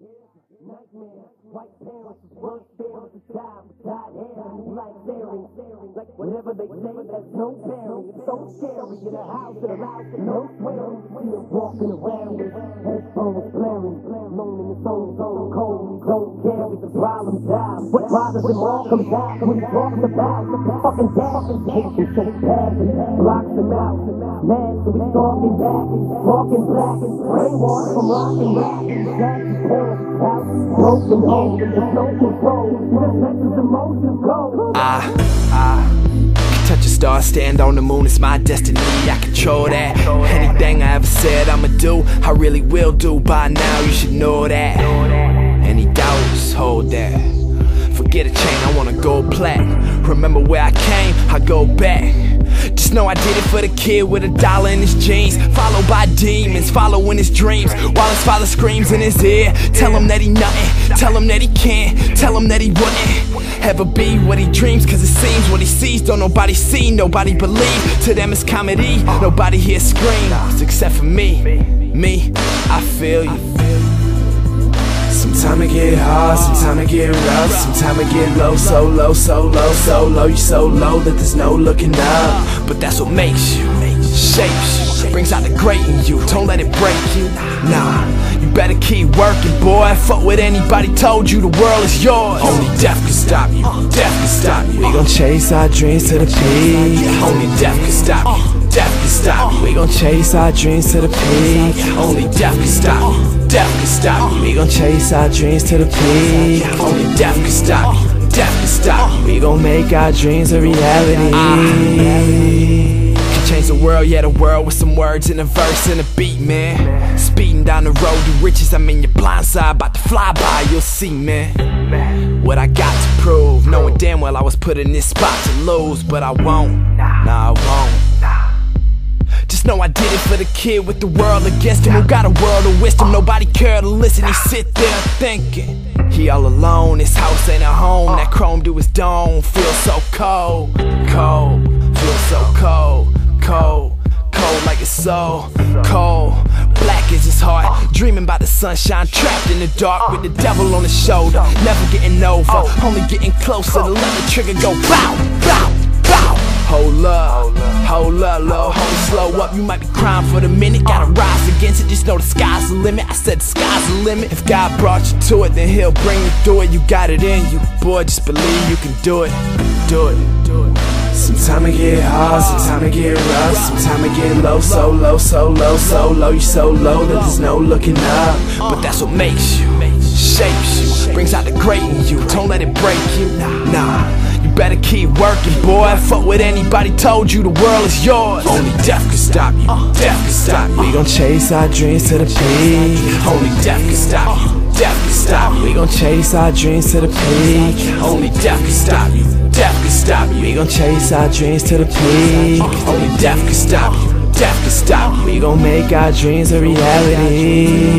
Nightmare, white parents, worst parents, die with dyed hair, and like staring, like whatever they say, there's no bearing. It's so scary in a house that allows for no swearing. Still walking around with headphones blaring, alone in his own zone, cold. He don't care if the problem dies. What bothers him all comes out when he talks about fucking. Hates him so bad, blocks him out. Mad, so he's talking back, talking black, brainwashed from rock and rap. Broken home, there's no control. Just lets his emotions go. Ah, I, ah. I touch a star, stand on the moon, it's my destiny. I control that. Anything I ever said I'ma do, I really will do. By now, you should know that. Doubts, hold that. Forget a chain, I wanna go plat. Remember where I came, I go back. Just know I did it for the kid with a dollar in his jeans. Followed by demons, following his dreams. While his father screams in his ear. Tell him that he nothing, tell him that he can't, tell him that he wouldn't ever be what he dreams. Cause it seems what he sees, don't nobody see, nobody believe. To them it's comedy, nobody here screams except for me. Me, I feel you. Sometimes it get hard, sometimes it get rough, sometimes it get low, so low, so low, so low, you so low that there's no looking up. But that's what makes you, shapes you, brings out the great in you. Don't let it break you. Nah, you better keep working, boy. Fuck what anybody told you, the world is yours. Only death can stop you, death can stop you. We gon' chase our dreams to the peak. Only death can stop you. Death can stop you. We gon' chase our dreams to the peak. Only death can stop you. Death can stop you. We gon' chase our dreams to the peak. Only death can stop you. Death can stop you. We gon' make our dreams a reality. Can change the world, yeah, the world with some words and a verse and a beat, man. Speeding down the road to riches, I'm in your blind side, about to fly by, you'll see, man. What I got to prove, knowing damn well I was put in this spot to lose, but I won't. Nah, I won't. Just know I did it for the kid with the world against him Who got a world of wisdom, nobody care to listen He sit there thinking. He all alone, his house ain't a home. That chrome to his dome, feel so cold Cold, feel so cold Cold, cold like it's so cold. Black is his heart, dreaming about the sunshine Trapped in the dark with the devil on his shoulder. Never getting over, only getting closer To let the trigger. Go bow, bow, bow Hold up, hold up, low, hold slow up. You might be crying for the minute, gotta rise against it. Just know the sky's the limit. I said the sky's the limit. If God brought you to it, then He'll bring you through it. You got it in you, boy. Just believe you can do it, do it, do it. It get hard, sometimes it get rough, sometimes it get low, so low, so low, so low. You so low that there's no looking up. But that's what makes you, shapes you, brings out the great in you. Don't let it break you. Nah. You better keep working, boy. Fuck what anybody told you, the world is yours. Only death can stop you. Death can stop you. We gon' chase our dreams to the peak. Only death can stop you. Death can stop you. We gon' chase our dreams to the peak. Only death can stop you. Death can stop you. We gon' chase our dreams to the peak. Only death can stop you. Death can stop you. We gon' make our dreams a reality.